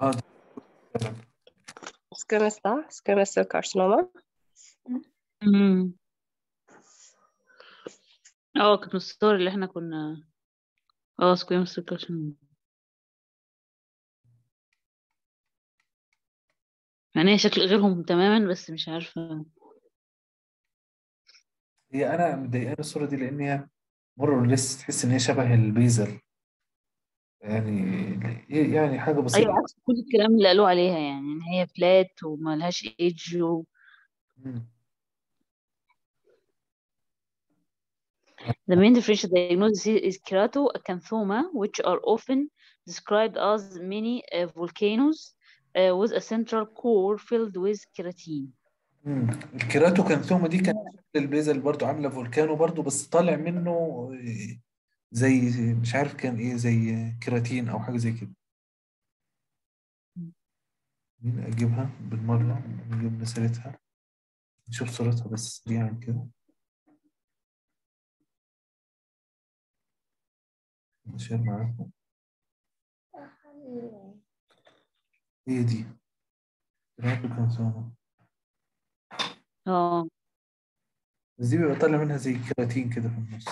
آه ده squamous cell carcinoma امم آه كانت من الصور اللي إحنا كنا آه يعني هي شكل غيرهم تماما بس مش عارفة هي أنا مضايقاني الصورة دي لأن هي مر لسه تحس ان هي شبه ال basal يعني يعني حاجة أيوة بسيطة عكس كل الكلام اللي قالوا عليها يعني إن هي flat وملهاش edge و... مم. The main differential diagnosis is keratoacanthoma, which are often described as mini uh, volcanoes uh, with a central core filled with keratin. مم. ال keratoacanthoma دي كانت شكل ال basal برضو عاملة volcano برضو بس طالع منه إيه، زي مش عارف كان إيه زي كيراتين أو حاجة زي كده. مين أجيبها بالمرة؟ نجيب سيرتها نشوف صورتها بس سريعا كده. نشير معاكم. هي دي. كيراتو كانثوما آه. بس دي بيبقى طالع منها زي كيراتين كده في النص.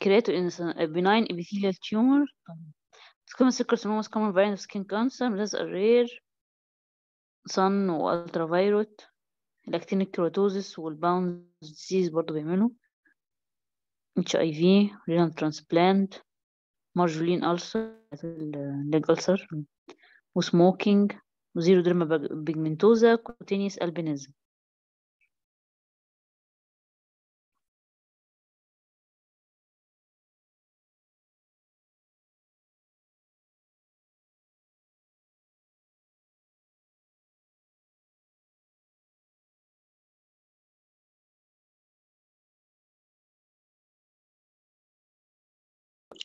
Is a benign epithelial tumor. Squamous cell carcinoma is common variant of skin cancer. This is a rare sun والترافيروت الاكتينيك كيراتوزيس والباونز ديزيز برضه بيعملوا HIV renal transplant Marjolin ulcer ال leg ulcer و smoking و xeroderma pigmentosa cutaneous albinism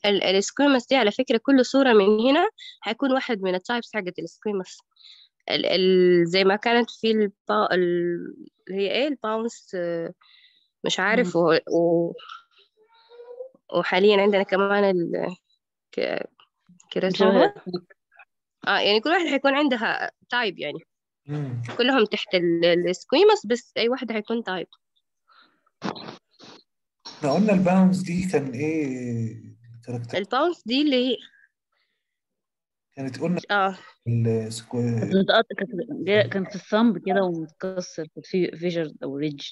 ال squamous دي على فكرة كل صورة من هنا هيكون واحد من ال types حقت ال squamous. ال ال زي ما كانت في البا ال- اللي هي إيه؟ ال Bowen's مش عارف و... و... وحاليا عندنا كمان ال ك- آه يعني كل واحد هيكون عندها type يعني. مم. كلهم تحت ال- squamous بس أي واحدة هيكون type إحنا قلنا الباونز دي كان إيه؟ الكاركتر الباونس دي اللي هي كانت قلنا آه. السكو... كانت في الثمب كده ومتكسر كانت في فيجر أو ريدج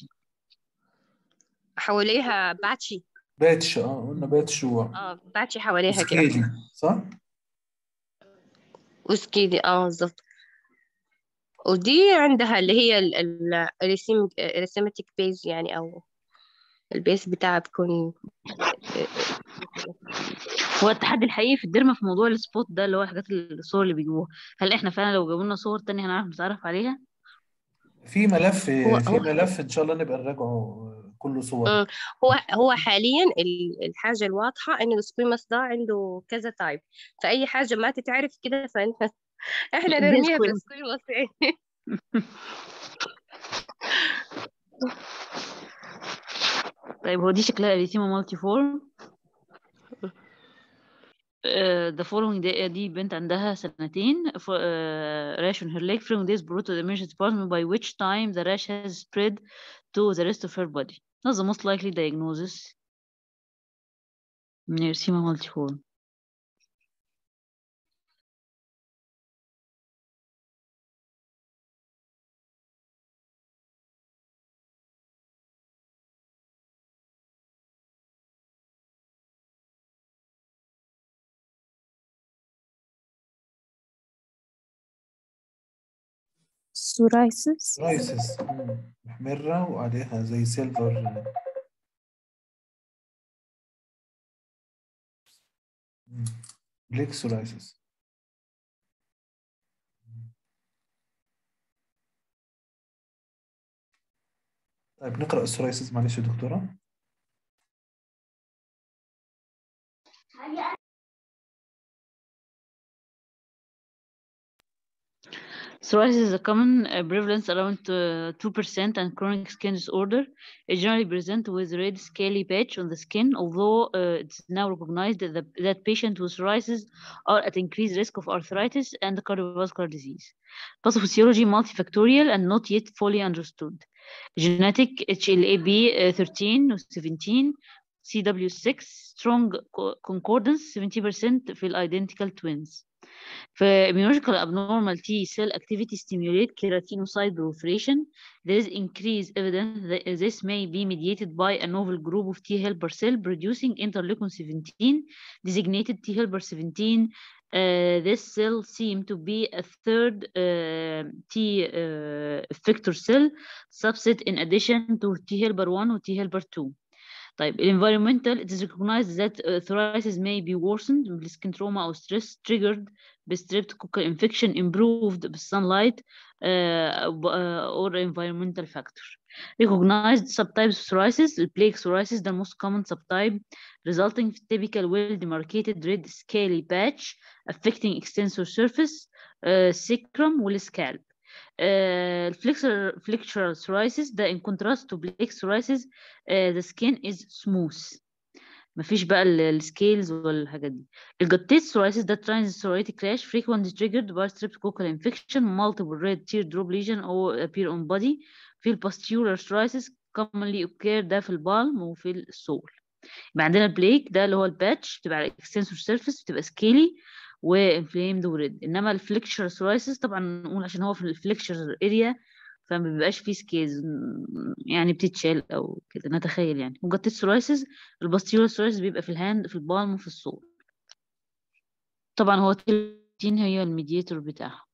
حواليها باتشي. باتش آه قلنا باتش و آه باتشي حواليها كده. صح؟ وسكيدي آه بالظبط. ودي عندها اللي هي ال erythematous base يعني أو ال base بتاعها بيكون هو التحدي الحقيقي في ال derma في موضوع ال spot ده اللي هو الحاجات الصور اللي بيجيبوها. هل إحنا فعلا لو جابوا لنا صور تانية هنعرف نتعرف عليها؟ في ملف هو في هو ملف إن شاء الله نبقى نراجعه كله صور. مم. هو هو حاليا ال- الحاجة الواضحة إن ال squamous ده عنده كذا type فأي حاجة ما تتعرف كده إحنا دي نرميها سكوير بالسكويمس طيب هو دي شكلها اريثيما مالتي فورم the following day دي بنت عندها سنتين ف- uh, rash on her leg from this brought to the emergency department by which time the rash has spread to the rest of her body that's the most likely diagnosis من erythema multiforme Psoriasis رايسس محمرة وعليها زي silver plaque psoriasis طيب نقرأ ال psoriasis معلش يا دكتورة. Psoriasis is a common uh, prevalence around uh, 2% and chronic skin disorder. It generally presents with red scaly patch on the skin, although uh, it's now recognized that, the, that patients with psoriasis are at increased risk of arthritis and cardiovascular disease. Pathophysiology multifactorial and not yet fully understood. Genetic HLA-B13 or uh, 17, CW6, strong co concordance, 70% feel identical twins. Immunological abnormal T cell activity stimulate keratinocyte proliferation. There is increased evidence that this may be mediated by a novel group of T helper cell producing interleukin 17, designated T helper 17. Uh, this cell seem to be a third uh, T uh, effector cell subset in addition to T helper 1 or T helper 2. طيب الانفيرومنتال it is recognized that uh, psoriasis may be worsened بالسكين trauma or stress triggered بstreptococcal infection improved بالsunlight uh, uh, or environmental factor. Recognized subtypes of psoriasis, plague psoriasis, the most common subtype, resulting in typical well-demarcated red scaly patch affecting extensor surface, uh, sacrum, والscalp. Uh, flexural, psoriasis ده in contrast to plaque psoriasis uh, the skin is smooth مفيش بقى ال scales والحاجات دي ال guttate psoriasis ده transient psoriatic rash frequently triggered by streptococcal infection multiple red teardrop lesion or appear on body في ال pustular psoriasis commonly occur ده في ال palm وفي ال sole يبقى عندنا ال plaque ده اللي هو ال patch بتبقى على ال extensor surface بتبقى scaly و inflamed و red إنما ال flexure psoriasis طبعا نقول عشان هو في ال flexure area فما بيبقاش فيه scales يعني بتتشال أو كده نتخيل يعني. و guttate psoriasis ال pustular psoriasis بيبقى في ال hand في ال palm وفي ال sole طبعا هو التين هي ال mediator بتاعها.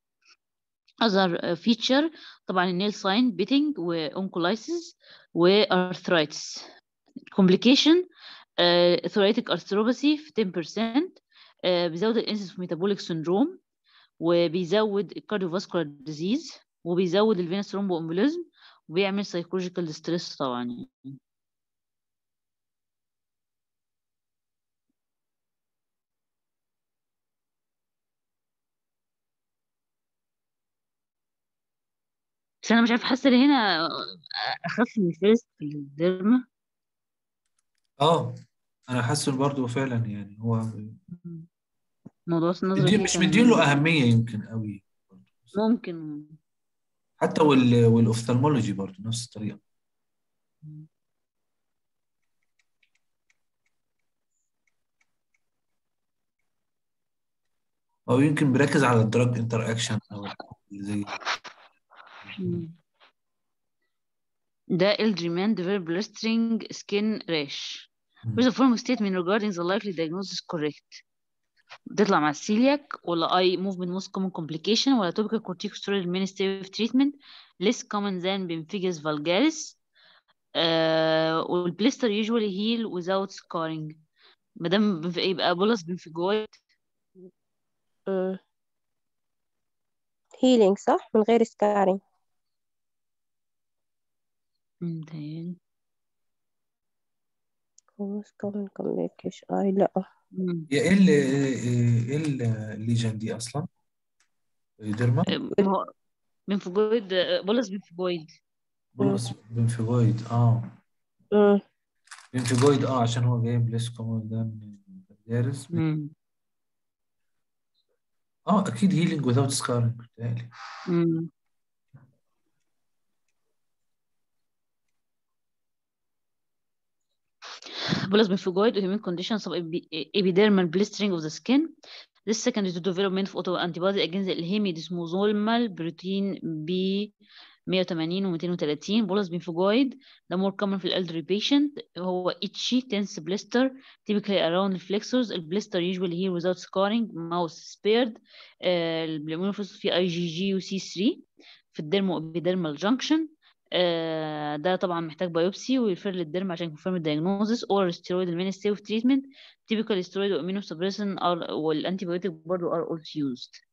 Other feature طبعا ال nail sign pitting و onycholysis و arthritis uh, psoriatic arthropathy في 10% uh, بيزود ال incidence في metabolic syndrome وبيزود ال cardiovascular disease وبيزود ال venous thromboembolism وبيعمل psychological stress طبعا يعني. بس أنا مش عارفة حاسة إن هنا أخف من ال first في ال derma آه أنا حاسه برضه فعلا يعني هو موضوع النظر مش مديله أهمية يمكن قوي ممكن. حتى وال وال ophthalmology برضه نفس الطريقة. أو يمكن بيركز على ال drug interaction أو زي. ده الجيمان develop blistering skin rash. With the following statement regarding the likely diagnosis correct. بتطلع مع السيلياك ولا eye movement most common complication ولا corticosteroid mainstay of treatment less common than bemphigus vulgaris uh, والبليستر usually heal without scarring مادام بنف- يبقى بولس بنفجويد هيلينج صح من غير سكارينج most common complication اي لا. هي إيه ال- إيه ال- ال lesion دي أصلا؟ derma pemphigoid bullous pemphigoid bullous pemphigoid آه. مم. pemphigoid آه عشان هو جايب less common than others. آه أكيد healing without scarring بتهيألي Bullous bemphigoid immune conditions of epi- epidermal blistering of the skin. This secondary to development of autoantibody against the hemidesmosomal protein B 180 و 230 bullous bemphigoid the more common في elderly patient هو itchy tense blister typically around the flexors البليستر usually here without scarring mouse spared آه، البليمونوفوس في IgG و C3 في الديرمو epidermal junction آه، ده طبعا محتاج biopsy و refer لل derm عشان ي confirm ال diagnosis oral steroid ال mainstay of treatment topical steroid و immunosuppression وال antibiotic برضه are also used.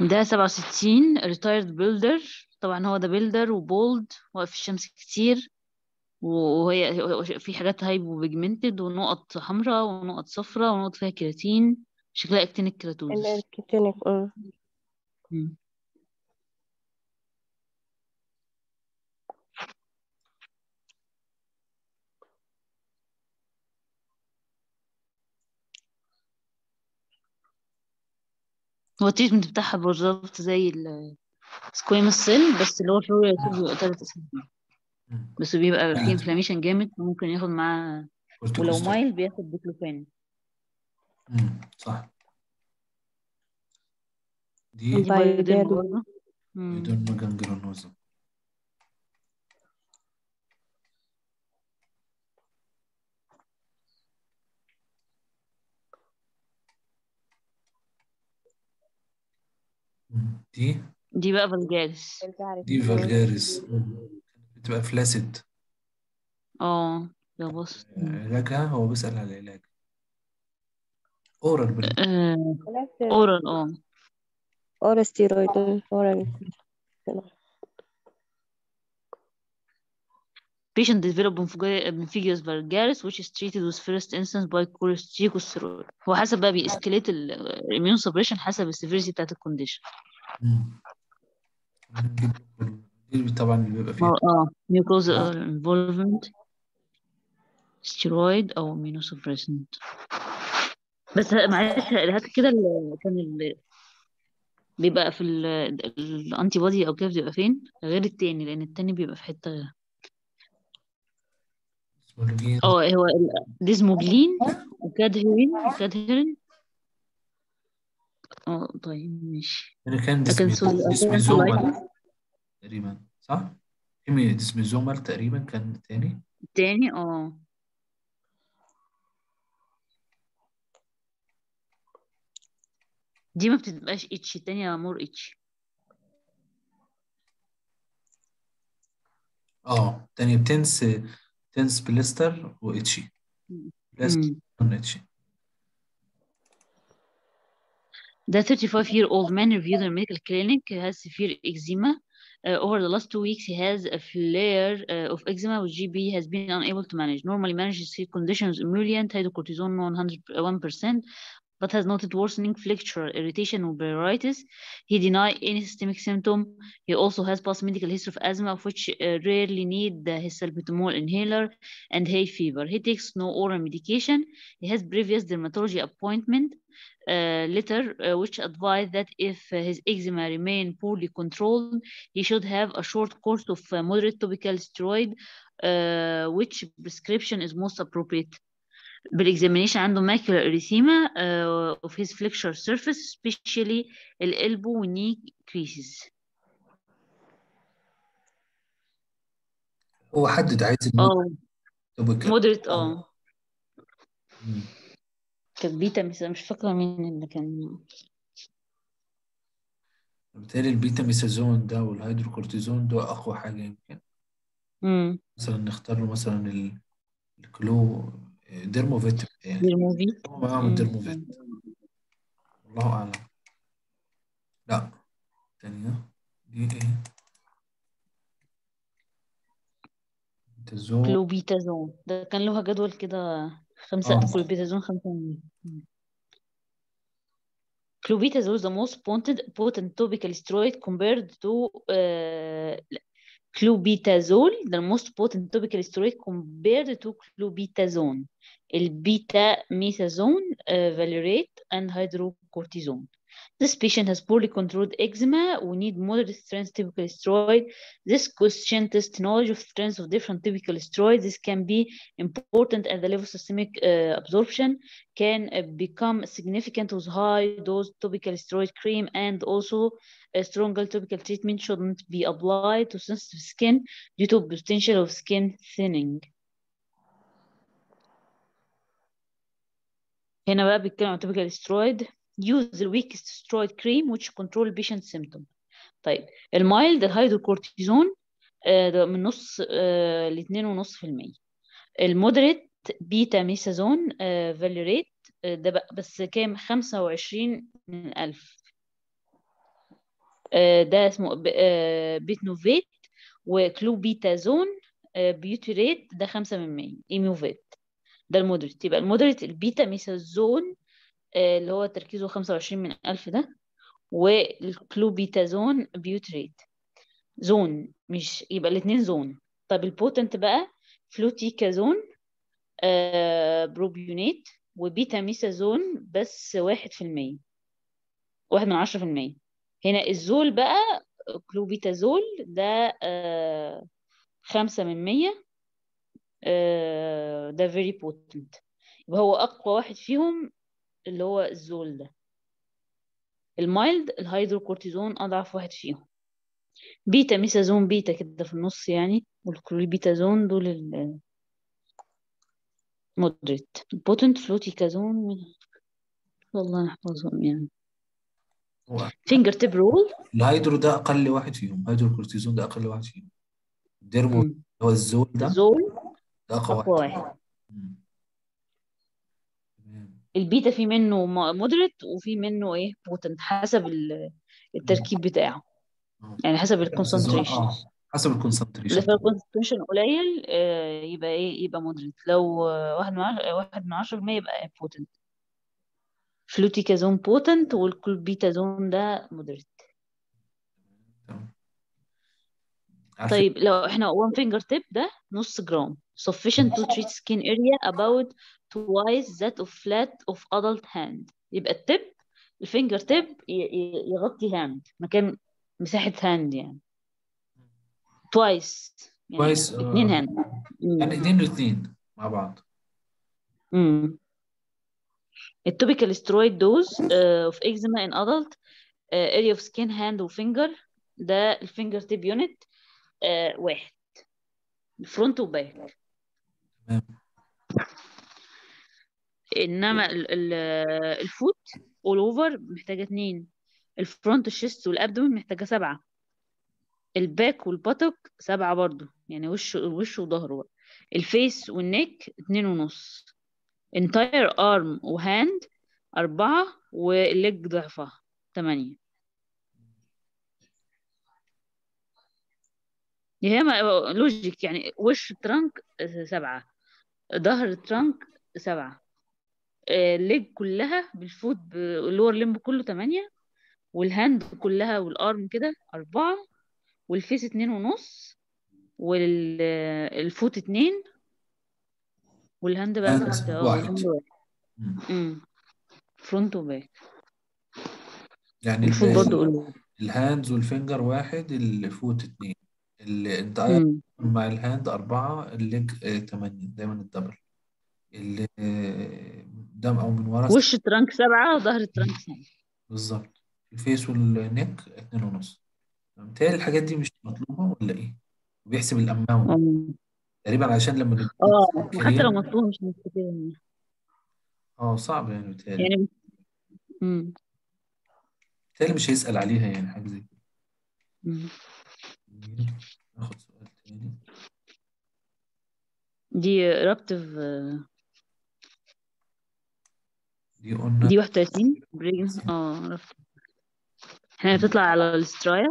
ده سبعة وستين retired builder. طبعا هو ده builder و bald واقف في الشمس كتير وهي في حاجات hypopigmented ونقط حمراء ونقط صفراء ونقط فيها كيراتين شكلها actinic keratosis ال actinic آه. هو ال treatment بتاعها بالظبط زي ال squamous cell بس اللي هو الفلوريا بيبقى تلات أسابيع. بس بيبقى فيه. inflammation جامد ممكن ياخد معاه ولو. mild بياخد بيكلوفان مم. صح دي دي pyoderma pyoderma. برضه مم. pyoderma gangrenosum مم. دي؟ دي بقى vulgaris دي vulgaris. مم. بتبقى flaccid. آه يا بص. علاجها هو بيسأل على العلاج. oral بال oral آه. oral steroid oral. Patient develop pemphi- pemphigus vulgaris which is treated with first instance by corticosteroid هو حسب بقى بي escalate ال immunosuppression حسب ال severity بتاعت ال condition مم. دي طبعا اللي بيبقى فيها آه mucosal involvement steroid أو immunosuppressant. بس معلش هات كده ال- كان ال... بيبقى في الانتي بودي أو كده بيبقى فين؟ غير التاني لأن التاني بيبقى في حتة غير اسمولوجين آه هو ديزموجلين وكادهيرين كادهيرين آه طيب ماشي. اللي كان سول- ديسميزومال تقريبا صح؟ كيمي ديسميزومال تقريبا كان التاني التاني آه. دي ما بتبقاش اتش التانية مور اتش آه تاني بتنس تنس بليستر واتشي بليستر. اتشي The 35 year old man reviewed in a medical clinic has severe eczema. Uh, over the last two weeks, he has a flare uh, of eczema which GP has been unable to manage. Normally manages his conditions emollient, hydrocortisone 101%, but has noted worsening flexural irritation and pruritus. He denied any systemic symptom. He also has past medical history of asthma, of which uh, rarely need the his salbutamol inhaler and hay fever. He takes no oral medication. He has previous dermatology appointment uh, letter uh, which advised that if uh, his eczema remain poorly controlled, he should have a short course of uh, moderate topical steroid, uh, which prescription is most appropriate. بالاكزامينيشن عنده erythema uh, of his flexure surface, especially ال elbow وال knee creases. هو حدد عايز ال moderate آه آه. كانت بيتا مش فاكرة مين اللي كان بالتالي البيتا ميثازون ده والهيدروكورتيزون ده أقوى حاجة يمكن امم مثلا نختار له مثلا ال- ال clo Dermovate يعني ديرموفي هو معاهم ال Dermovate الله أعلم. لا. ثانية دي إيه؟ methasone clobetasone. ده كان له جدول كده خمسة آه. clobetasone خمسة مم. Clobetasol is the most potent, potent topical steroid compared to uh, clobetasol, the most potent topical steroid compared to clobetasone, البيتاميثازون, uh, valerate, and hydrocortisone. This patient has poorly controlled eczema. We need moderate strength typical steroid. This question tests knowledge of strengths of different typical steroids. This can be important at the level of systemic uh, absorption, can uh, become significant with high dose topical steroid cream, and also a stronger topical treatment shouldn't be applied to sensitive skin due to potential of skin thinning. هنا بقى بيتكلم عن topical steroid. Use the weakest steroid cream which control patient symptom. طيب ال mild ال hydrocortisone آه، ده من نص آه، في المية. ال moderate betamethasone آه، valerate ده بقى بس كام؟ خمسة وعشرين من ألف. آه، ده اسمه Betnovate و clobetasone butyrate ده 5 من 100 Eumovate ده ال moderate. يبقى ال moderate ال betamethasone آه، اللي هو تركيزه 25 من 1000 ده وال clobetasone butyrate. زون مش يبقى الاثنين زون. طب ال potent بقى fluticasone آه propionate و betamethasone بس واحد في المية. واحد من عشرة في المية. هنا الزول بقى clobetasol ده آه خمسة من مية آه ده very potent. يبقى هو أقوى واحد فيهم اللي هو الزول ده. ال mild ال hydrocortisone أضعف واحد فيهم. betamethasone beta كده في النص يعني وال clobetasone دول ال moderate ال potent fluticasone والله نحفظهم يعني. fingertip rule ال hydro ده أقل واحد فيهم. هيدروكورتيزون ده أقل واحد فيهم. اللي هو الزول ده زول ده أقوى واحد. واحد. البيتا في منه moderate وفي منه إيه potent حسب ال- التركيز بتاعه. آه. يعني حسب ال concentration آه حسب ال concentration في ال concentration قليل آه، يبقى إيه يبقى moderate لو آه، واحد من عشرة واحد من عشرة المية يبقى potent فلوتيكازون potent والكلوبيتازون ده moderate طيب لو إحنا one finger tip ده نص جرام sufficient to treat skin area about twice that of flat of adult hand. يبقى ال tip ال finger tip يغطي hand مكان مساحة hand يعني. Twice. يعني اتنين آه. hand يعني ايدين الاثنين مع بعض. امم ال topical steroid dose uh, of eczema in adult uh, area of skin hand و finger ده ال finger tip unit uh, واحد. front و back تمام. إنما ال- ال- ال foot all over محتاجة اتنين. ال front ال chest وال abdomen محتاجة سبعة. ال back وال buttock سبعة برضو. يعني وش وش وظهره بقى. ال face وال neck اتنين ونص. Entire arm و hand أربعة وال leg ضعفها تمانية. هي logic يعني وش ال trunk سبعة. ظهر ال trunk سبعة. ال leg كلها بال foot بال lower limb كله تمانية وال hand كلها وال arm كده أربعة وال face اتنين ونص وال foot اتنين وال hand بقى واحد. front و back يعني ال foot ال- برضه ال hands وال finger واحد ال foot اتنين. ال entire مع ال hand أربعة ال leg آه، تمانية. دايما ال double. ال- آه، قدام أو من ورا وش ال trunk سبعة وظهر ال trunk سبعة. بالظبط. الفيس والنيك اتنين ونص. متهيألي الحاجات دي مش مطلوبة ولا إيه؟ بيحسب الأماونت آه تقريبا عشان لما آه وحتى لو مفكرين مطلوب مش مستفيد آه صعب يعني متهيألي يعني امم متهيألي مش هيسأل عليها يعني حاجة زي كده. ناخد سؤال تاني. دي رابتيف دي قلنا دي 31 بريجن آه رابتيف إحنا بتطلع على الاسترايا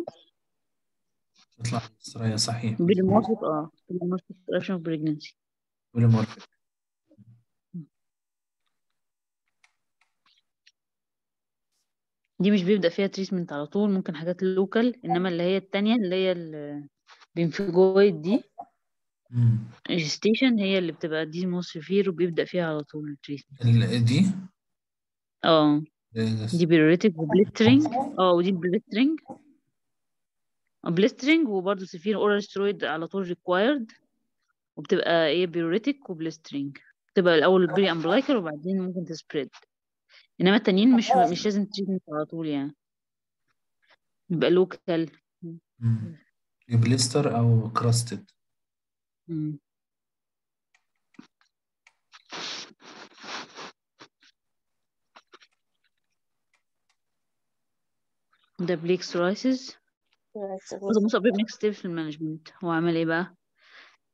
نطلع استراليا صحيح. بالموافق آه. بالموافق اوف بريجنسي ولا موافق دي مش بيبدأ فيها تريتمنت على طول ممكن حاجات لوكال إنما اللي هي التانية اللي هي البنفجويد دي مم. جستيشن هي اللي بتبقى دي موست سيفير وبيبدأ فيها على طول التريتمنت ال- دي؟ آه آه، دي pruritic و blistering آه ودي blistering blistering وبرضه severe oral steroid على طول required وبتبقى إيه pruritic و blistering بتبقى الأول periumbilical وبعدين ممكن ت spread إنما التانيين مش مش لازم treatment على طول يعني. بيبقى local مم. blister أو crusted ده بليك سورايسيس هذا مصاب ستيب في المانجمنت. هو عمل إيه بقى؟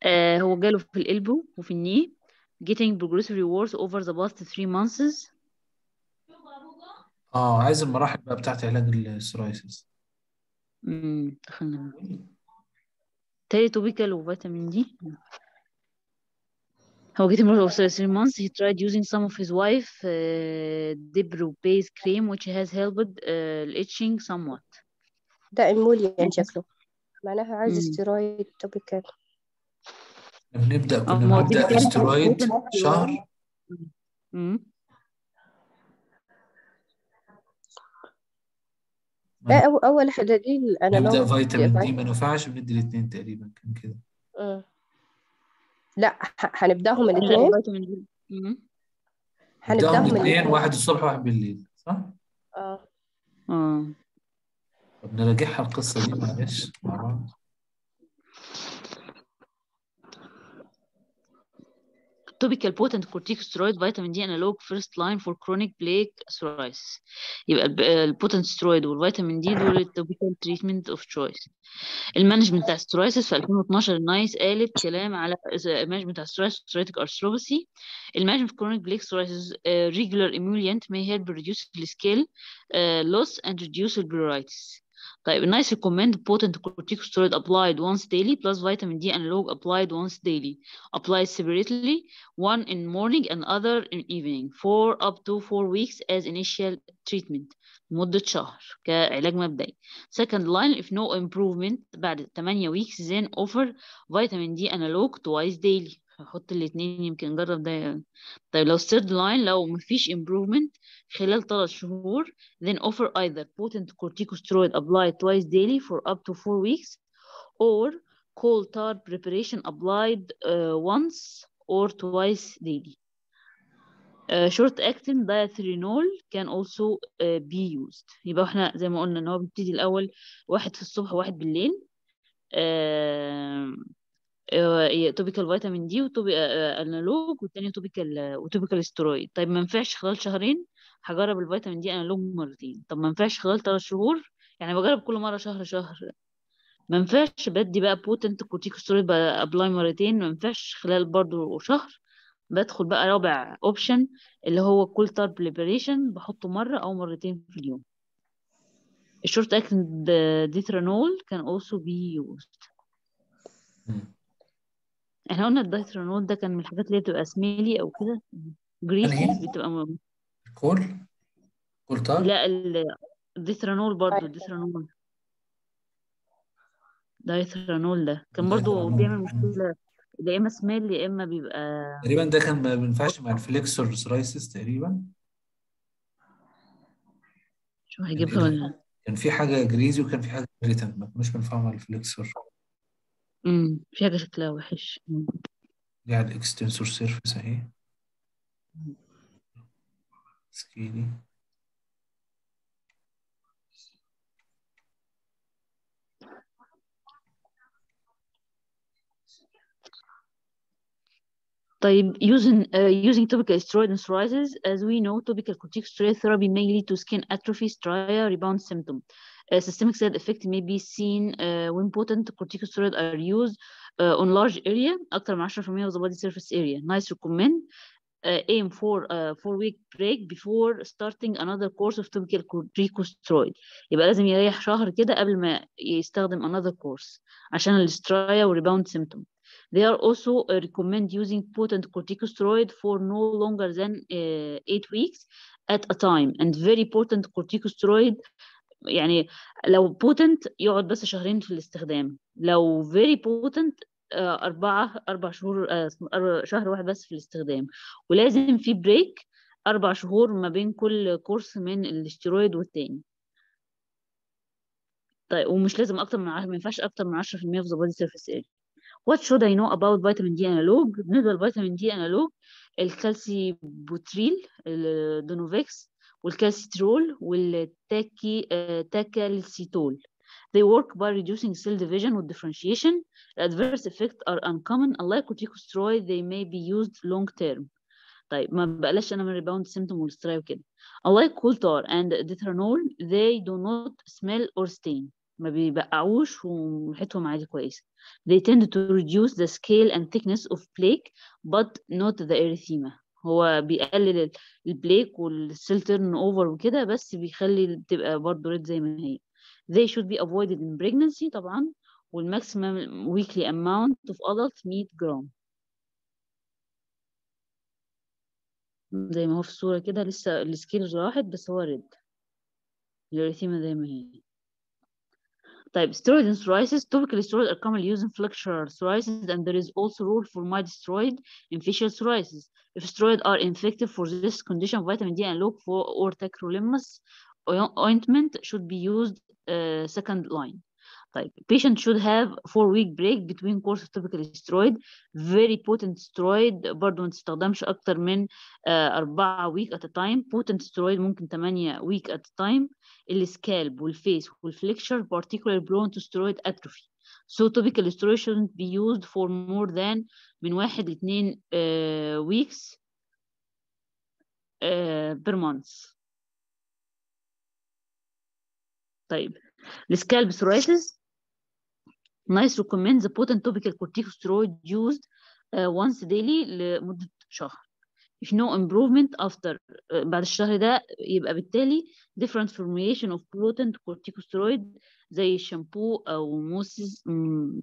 آه هو جاله في القلبه وفي الني getting progressively worse over the past three months. آه عايز المراحل بقى بتاعت علاج السورايسيس امم دخلنا تاني توبيكال وفيتامين دي. هو getting more of three months he tried using some of his wife uh, Dibro base cream which has helped uh, itching somewhat. ده ال emollient شكله. معناها عايز مم. steroid topical بنبدأ آه كنا استرويد potent شهر. لا أو أول حاجة دي نبدأ ال analog vitamin D ما نفعش بندي الاثنين تقريبا كان كده. لا ه- هنبدأهم لا الاثنين هنبدأهم الاثنين واحد الصبح واحد بالليل صح؟ آه. آه طب نراجعها القصة دي معلش. مع بعض topical potent corticosteroid vitamin D analog first line for chronic plaque psoriasis يبقى الب- ال potent steroid وال vitamin D دول ال topical treatment of choice ال management بتاع ال psoriasis في 2012 ال NICE قالت كلام على ال management بتاع ال psoriasis psoriatic arthropathy المانجمنت chronic plaque psoriasis uh, regular emollient may help reduce the scale uh, loss and reduce the pruritus طيب النايس recommend potent corticosteroid applied once daily plus vitamin D analog applied once daily applied separately one in morning and other in evening for up to four weeks as initial treatment مدة شهر كعلاج مبدئي second line if no improvement بعد 8 weeks then offer vitamin D analog twice daily هحط الاتنين يمكن نجرب ده يعني. طيب لو third line لو مفيش improvement خلال 3 شهور then offer either potent corticosteroid applied twice daily for up to 4 weeks or coal tar preparation applied uh, once or twice daily. Uh, short acting diethrenol can also uh, be used يبقى إحنا زي ما قلنا ان هو بيبتدي الأول واحد في الصبح وواحد بالليل topical vitamin D و analog والتاني topical و topical steroid طيب ما ينفعش خلال شهرين هجرب ال vitamin D analog مرتين. طب ما ينفعش خلال ثلاث شهور؟ يعني بجرب كل مرة شهر شهر. ما ينفعش بدي بقى potent corticosteroid apply مرتين. ما ينفعش خلال برضو شهر بدخل بقى رابع option اللي هو coal tar preparation بحطه مرة أو مرتين في اليوم. ال short acting dithranol can also be used. إحنا قلنا ال dithranol ده كان من الحاجات اللي بتبقى سميلي أو كده greasy أنهي؟ بتبقى م... coal؟ coal tar لا ال- ال dithranol برضو ال dithranol dithranol ده كان برضو dithranol. بيعمل مشكلة يا إما سميل يا إما بيبقى تقريبا ده كان ما بينفعش مع ال flexor psoriasis تقريبا. شو هيجيبها ولا كان في حاجة greasy وكان في حاجة irritant ما كانوش بينفعوا مع ال flexor امم في حاجة شكلها وحش مم. دي على ال extensor surface اهي scaly طيب using uh, using topical steroid in psoriasis as we know topical corticosteroid therapy may lead to skin atrophy striae rebound symptom uh, systemic side effect may be seen uh, when potent corticosteroid are used uh, on large area أكتر من 10% of the body surface area nice recommend uh, aim for a four week break before starting another course of topical corticosteroid يبقى لازم يريح شهر كده قبل ما يستخدم another course عشان الاسترايا والريباوند symptom They are also uh, recommend using potent corticosteroid for no longer than uh, eight weeks at a time and very potent corticosteroid يعني لو potent يقعد بس شهرين في الاستخدام. لو very potent آه، أربعة أربع شهور آه، شهر واحد بس في الاستخدام. ولازم في break أربع شهور ما بين كل course من الاستيرويد والتاني. طيب ومش لازم أكتر من ما ينفعش أكتر من 10% في the body surface area. What should I know about vitamin D analog؟ بالنسبة لل vitamin D analog الكالسي بوتريل الدونوفيكس والكالسيترول والتاكي آه، تاكالسيتول They work by reducing cell division with differentiation. The adverse effects are uncommon. Unlike corticosteroid, they may be used long term. طيب ما بقلاش انا من ريباوند سيمتوم والستراي وكده. Unlike Coulter and Ditranol, they do not smell or stain. ما بيبقعوش وريحتهم عادي كويسة. They tend to reduce the scale and thickness of plaque but not the erythema. هو بيقلل ال- ال plaque وال cell turnover وكده بس بيخلي تبقى برضه red زي ما هي. they should be avoided in pregnancy طبعا وال maximum weekly amount of adult 100 جرام زي ما هو في الصورة كده لسه ال scale راحت بس هو red ال erythema زي ما هي. Type steroid and psoriasis. Topical steroids are commonly used in flexural psoriasis, and there is also role for mild steroid in facial psoriasis. If steroids are ineffective for this condition, vitamin D and look for or tacrolimus ointment should be used uh, second line. طيب patient should have four week break between course of topical steroid very potent steroid برضه ما تستخدمش أكتر من آه، أربعة week at a time potent steroid ممكن تمانية week at a time السكالب والفيس والفليكشر particularly prone to steroid atrophy so topical steroid shouldn't be used for more than من واحد لاتنين آه، weeks آه، per month طيب السكالب psoriasis NICE recommends the potent topical corticosteroid used uh, once daily لمدة شهر. If no improvement after uh, بعد الشهر ده يبقى بالتالي different formulation of potent corticosteroid زي الشامبو أو موسز mm,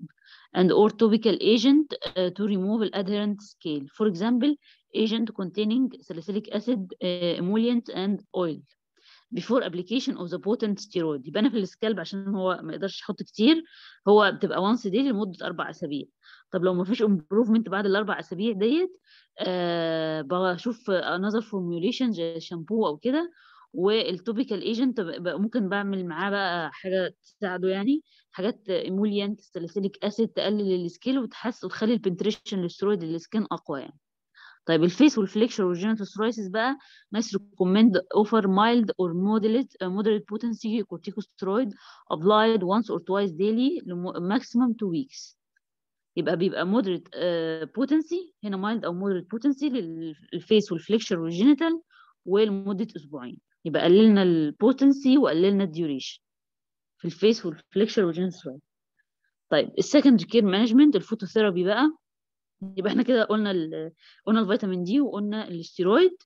and or topical agent uh, to remove the adherent scale. For example, agent containing salicylic acid, uh, emollient and oil. Before application of the potent steroid. يبقى أنا في السكالب عشان هو ما يقدرش يحط كتير هو بتبقى وانس دي لمدة أربع أسابيع. طب لو ما فيش improvement بعد الأربع أسابيع ديت آه بشوف another formulation زي شامبو أو كده وال topical agent ممكن بعمل معاه بقى حاجة تساعده يعني حاجات emollient salicylic acid تقلل ال scale وتحسن وتخلي ال penetration لل steroid لل skin أقوى يعني. طيب ال face وال flexure وال genital psoriasis بقى NICE recommend offer mild or moderate uh, moderate potency corticosteroid applied once or twice daily maximum two weeks. يبقى بيبقى moderate uh, potency هنا mild أو moderate potency لل face وال flexure وال genital ولمدة أسبوعين. يبقى قللنا ال potency وقللنا ال duration في ال face وال flexure وال genital طيب ال secondary care management ال phototherapy بقى. يبقى إحنا كده قلنا ال قلنا ال vitamin D وقلنا الاستيرويد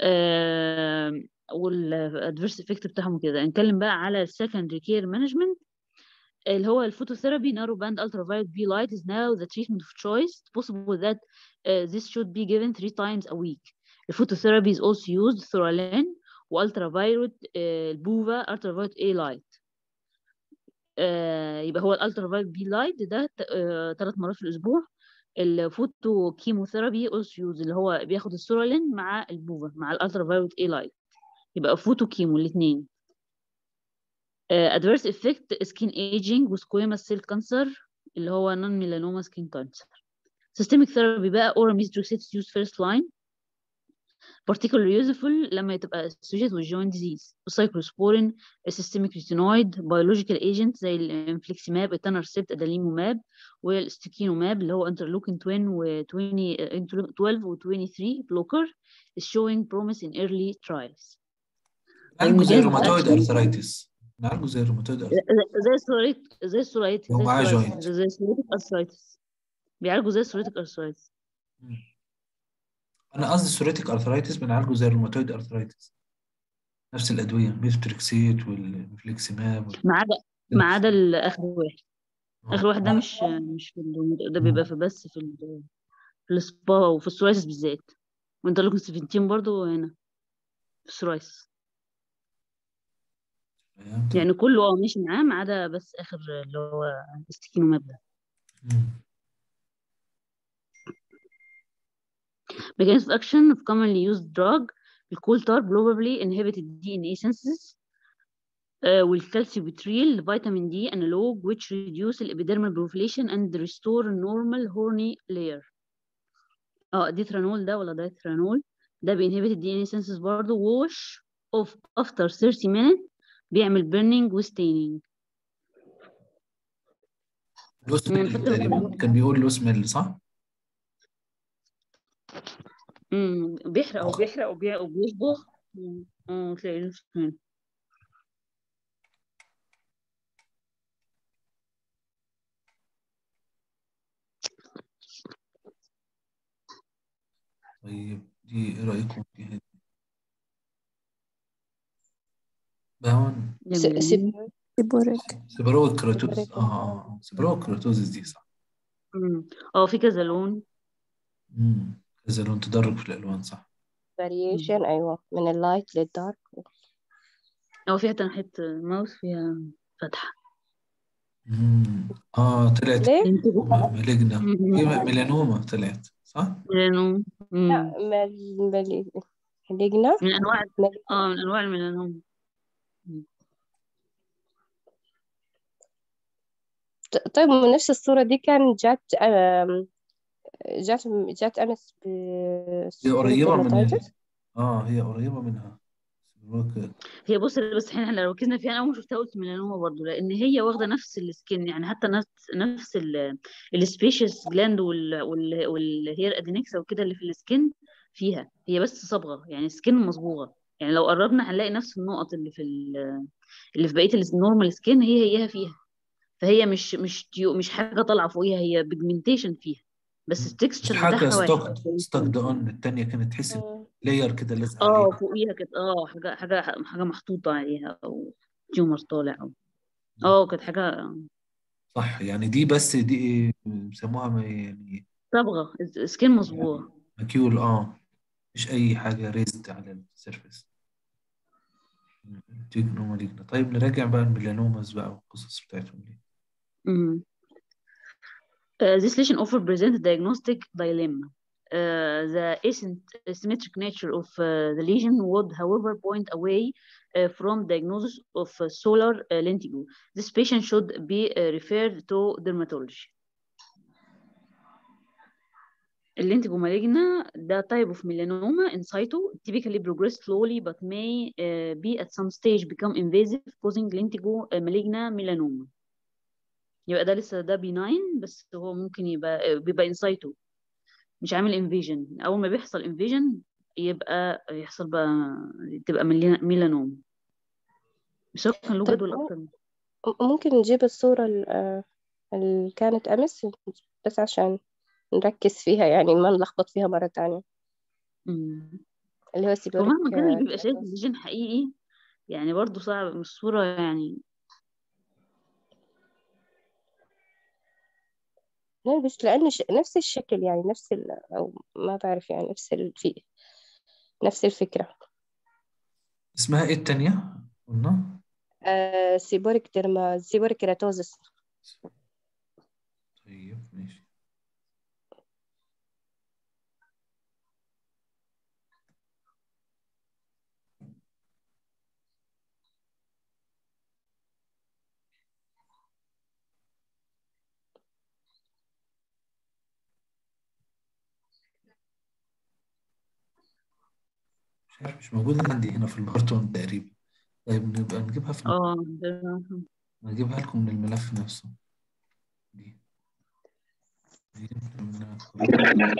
آه وال adverse effect بتاعهم كده نتكلم بقى على ال secondary care management اللي هو ال phototherapy narrow band ultraviolet B light is now the treatment of choice. It's possible that uh, should be given three times a week. ال phototherapy is also used psoralen ال PUVA ultraviolet A light. آه يبقى هو ال ultraviolet B light ده ثلاث مرات في الأسبوع. ال photochemotherapy also use اللي هو بياخد ال psoralen مع ال PUVA مع ال ultraviolet A light يبقى photochemo الاثنين adverse effect skin ageing و squamous cell cancer اللي هو non melanoma skin cancer systemic therapy بقى oral methotrexate used first line particularly useful لما تبقى associated with joint disease ال cyclosporine ال systemic retinoid biological agent زي ال infliximab ال etanercept adalimumab وال ustekinumab اللي هو interleukin 20 و 20 12 و 23 blocker is showing promise in early trials. نعالجه زي الروماتويد ارثرايتس نعالجه زي الروماتويد زي زي ال psoriatic زي ال psoriatic هو زي ال psoriatic arthritis بيعالجوا زي السوريتك ارثرايتس أنا قصدي ال psoriatic arthritis بنعالجه زي ال rheumatoid arthritis نفس الأدوية methotrexate وال infliximab وال- ما عدا ما عدا آخر واحد. آخر واحد ده آه. مش مش في ده بيبقى في بس في ال- في السبا وفي ال psoriasis بالذات. و interleukin 17 برضو هنا. في ال psoriasis؟ يعني كله آه ماشي معاه ما عدا بس آخر اللي هو ustekinumab ده. mechanism of action of commonly used drug الكولتار probably inhibited DNA synthesis uh, والكالسيوبيتريل فيتامين دي analog which reduce الابيديرمال proliferation and restore normal horny layer اه ديترانول ده ولا دايترانول ده بينهبت الدي ان synthesis برضه wash of after 30 minutes بيعمل burning و staining لو سميل نحط تقريبا كان بيقول لو سميل صح؟ امم بيحرق وبيحرق وبي- وبيصبغ مم. آه تلاقي طيب دي إيه رأيكم فيها دي؟ بهون جميل. seb seborrheic. آه آه آه. keratosis دي صح مم. آه في كذا لون امم كذا لون تدرج في الألوان صح؟ Variation أيوة. من ال light لل dark آه في حتى ناحية ماوس فيها فتحة. امم آه طلعت. هي ميلانوما طلعت صح؟ ميلانوم مم. لا مال مال لجنة من أنواع مال- آه من أنواع الميلانوم طيب من نفس الصورة دي كان جات جات جات أنس ب هي قريبة من dermatitis؟ آه هي قريبة منها. سيبرويك هي بص بس إحنا إحنا لو ركزنا فيها أنا أول ما شفتها قلت ميلانوما برضه لأن هي واخدة نفس السكين يعني حتى نفس نفس ال sebaceous gland وال hair adnexa وكده اللي في ال skin فيها. هي بس صبغة يعني skin مصبوغة. يعني لو قربنا هنلاقي نفس النقط اللي في ال- اللي في بقية ال normal skin هي هيها فيها. فهي مش مش مش حاجة طالعة فوقيها هي pigmentation فيها. بس ال texture حاجة بتاعها واحد stuck stuck on التانية كانت تحس. layer كده لازقة آه فوقيها كانت آه حاجة حاجة حاجة محطوطة عليها أو tumor طالع أو. آه كانت حاجة. صح يعني دي بس دي بيسموها ما- يعني صبغة skin مصبوغة. macule آه مش أي حاجة raised على ال surface lentigo maligna طيب نراجع بقى ال melanomas بقى والقصص بتاعتهم دي. Uh, this lesion often presents diagnostic dilemma. Uh, the asymmetric nature of uh, the lesion would, however, point away uh, from diagnosis of solar uh, lentigo. This patient should be referred to dermatology. Lentigo maligna, the type of melanoma in situ, typically progress slowly but may be at some stage become invasive, causing lentigo maligna melanoma. يبقى ده لسه ده بيناين بس هو ممكن يبقى بيبقى انسايتو مش عامل انفيجن أول ما بيحصل انفيجن يبقى يحصل بقى تبقى ميلانوم. بس هو كان له جدول أكتر ممكن نجيب الصورة ال- آه، اللي كانت أمس بس عشان نركز فيها يعني ما نلخبط فيها مرة تانية. اللي هو سيبوريك ومهما كان بيبقى شايف الفيجن حقيقي. يعني برضه صعب مش صورة يعني لا بس لأن ش- نفس الشكل يعني نفس ال أو ما بعرف يعني نفس ال في نفس الفكرة. اسمها إيه التانية؟ قلنا. آه سيبوريك ديرما سيبوريك كراتوزس طيب ماشي. مش عارف مش موجودة عندي هنا في البارتون تقريبا. طيب نبقى نجيبها في آه ده- نجيبها لكم من الملف نفسه. دي. دي. من- لا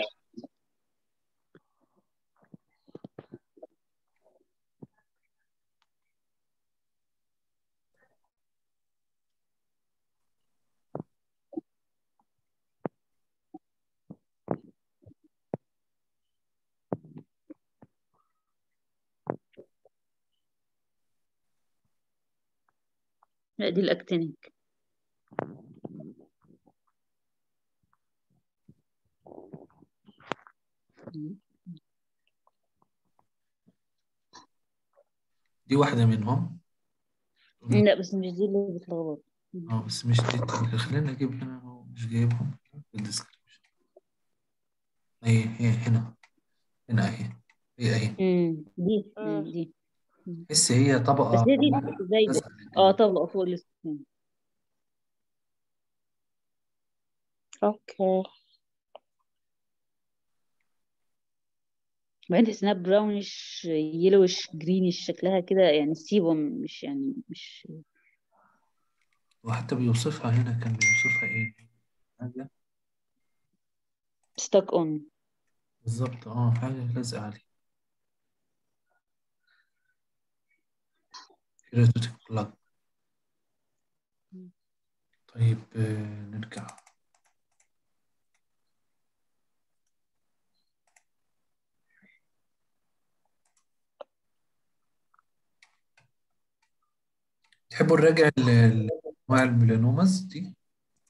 دي الأكتينيك. دي واحدة منهم. لا بس مش دي اللي بتلخبط. آه بس مش دي. خلينا نجيب هنا مش جايبهم. في الديسكريبشن. اهي هي هنا. هنا أهي. هي أهي. دي دي. بس هي بس طبقة هي دي زي آه طبقة فوق ال skin okay. بعدين تحس إنها brownish yellowish greenish شكلها كده يعني sebum مش يعني مش وحتى بيوصفها هنا كان بيوصفها إيه؟ حاجة. stuck on بالظبط آه حاجة لازقة عليه keratotic plaque طيب آه، نرجع. تحبوا نراجع ال- ال- انواع ال melanomas دي؟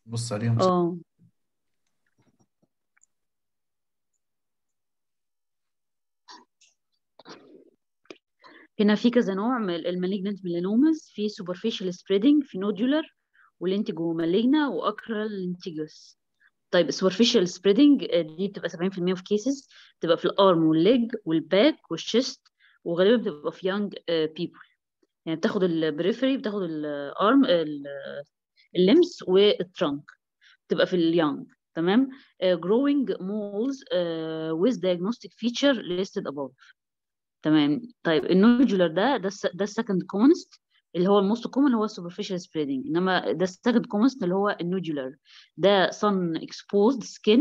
نبص عليهم. آه. هنا في كذا نوع من ال malignant melanomas في superficial spreading في nodular و lentigo maligna و acral lentiginous طيب spreading آه، دي بتبقى 70% في cases بتبقى في الارم والليج والباك والشيست وغالبا بتبقى في young آه، people. يعني بتاخد ال periphery بتاخد ال arm ال limbs وال trunk تبقى في ال young تمام؟ آه، growing moles with diagnostic feature listed above. تمام. طيب ال nodular ده ده ده ال second commonest اللي هو ال most common هو ال superficial spreading إنما ده ال second commonest اللي هو ال nodular. ده exposed skin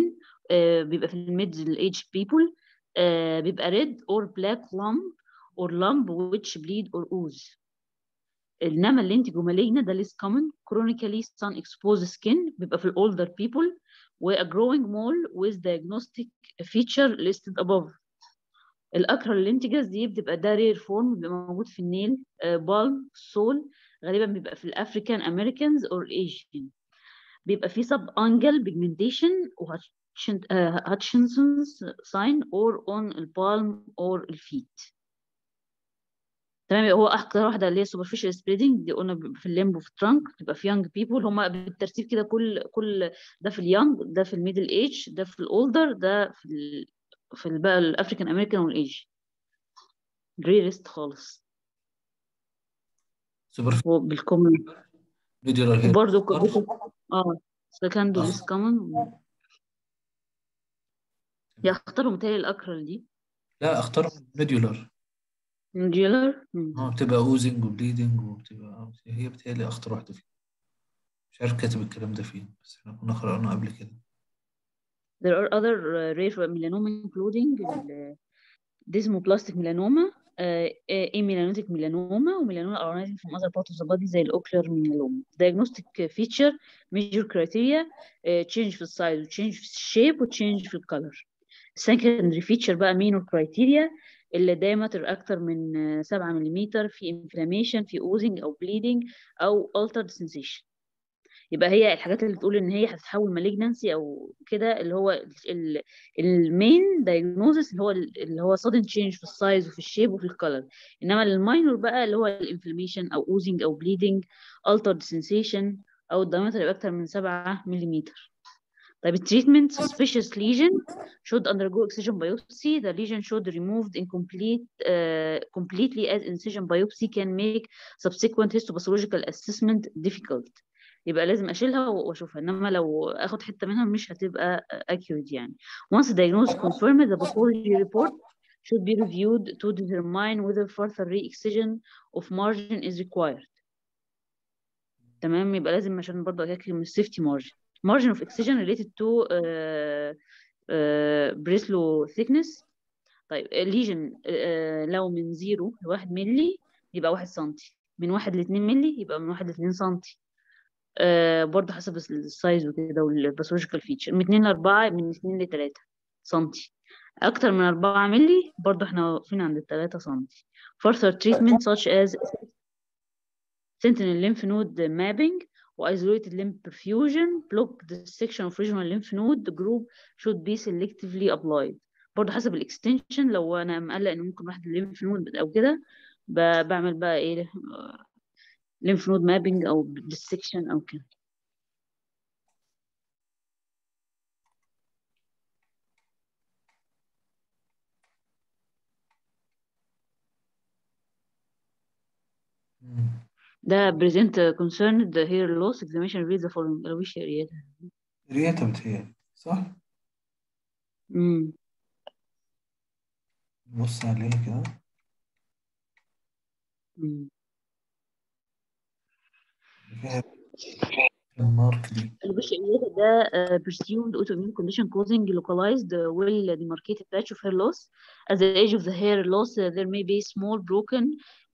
آه، بيبقى في ال middle age people آه، بيبقى red or black lump or lump which bleed or ooze. إنما ال lentigo maligna ده less common chronically sun exposed skin بيبقى في older people و a growing mole with diagnostic feature listed above. ال acral lentiginous دي بتبقى ده rare form بيبقى موجود في ال nail palm sole غالبا بيبقى في ال African Americans or Asian بيبقى في subungual pigmentation و Hutchinson's sign or on ال palm or ال feet. تمام هو أكتر واحدة اللي هي superficial spreading دي قلنا في ال limb وفي ال trunk بتبقى في young people هم بالترتيب كده كل كل ده في ال young ده في ال middle age ده في ال older ده في في بقى ال African American وال Asian rarest خالص. سوبر هو بال common nodular here وبرضه ك- آه. second less common يختاروا متهيألي ال acral دي. لا اختار nodular nodular آه بتبقى oozing و bleeding وبتبقى هي بتهيألي أخطر واحدة فيهم. مش عارف كاتب الكلام ده فين بس إحنا كنا قرأناه قبل كده. There are other uh, rare melanoma including desmoplastic melanoma, uh, amelanotic melanoma و melanoma arising from other parts of the body زي ال ocular melanoma. Diagnostic feature major criteria uh, change في ال size و change في ال shape و change في ال color. secondary feature بقى minor criteria اللي diameter أكتر من uh, 7 ملم في inflammation في oozing أو bleeding أو altered sensation. يبقى هي الحاجات اللي بتقول ان هي هتتحول malignancy أو كده اللي هو ال main diagnosis اللي هو اللي هو sudden change في ال size وفي ال shape وفي ال color انما الماينور بقى اللي هو الانفلاميشن أو اوزنج أو bleeding altered sensation أو الدايمتر يبقى أكتر من 7 ملم طيب التريتمنت suspicious lesion should undergo excision biopsy the lesion should removed incomplete uh, completely as incision biopsy can make subsequent histopathological assessment difficult يبقى لازم اشيلها واشوفها انما لو اخد حتة منها مش هتبقى accurate يعني once the diagnosis confirmed the pathology report should be reviewed to determine whether further re-excision of margin is required تمام يبقى لازم عشان برضه اتاكد من ال safety margin margin of excision related to uh, uh, Breslow thickness طيب ال lesion لو من 0 ل 1 مللي يبقى 1 سنتي من 1 ل 2 مللي يبقى من 1 ل 2 سنتي آه برضه حسب ال size وكده وال pathological feature من 2 ل 4 من 2 ل 3 سنتي. أكتر من 4 مللي برضه إحنا واقفين عند 3 سنتي. Further treatment such as sentinel lymph node mapping و isolated lymph perfusion block dissection of regional lymph node group should be selectively applied. برضه حسب الاكستنشن لو أنا مقلق إن ممكن واحد الليمف نود أو كده بعمل بقى إيه lymph node mapping أو dissection أو كده ده present concerned hair loss examination read the following لو وش ريتها ريتا بتهيألي صح؟ امم بص عليها كده امم الوش الريتها ده uh, presumed autoimmune condition causing localized uh, well demarcated patch of hair loss at the age of the hair loss uh, there may be small broken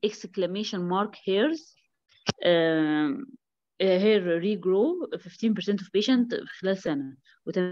exclamation mark hairs um, hair regrow 15% of patient خلال سنة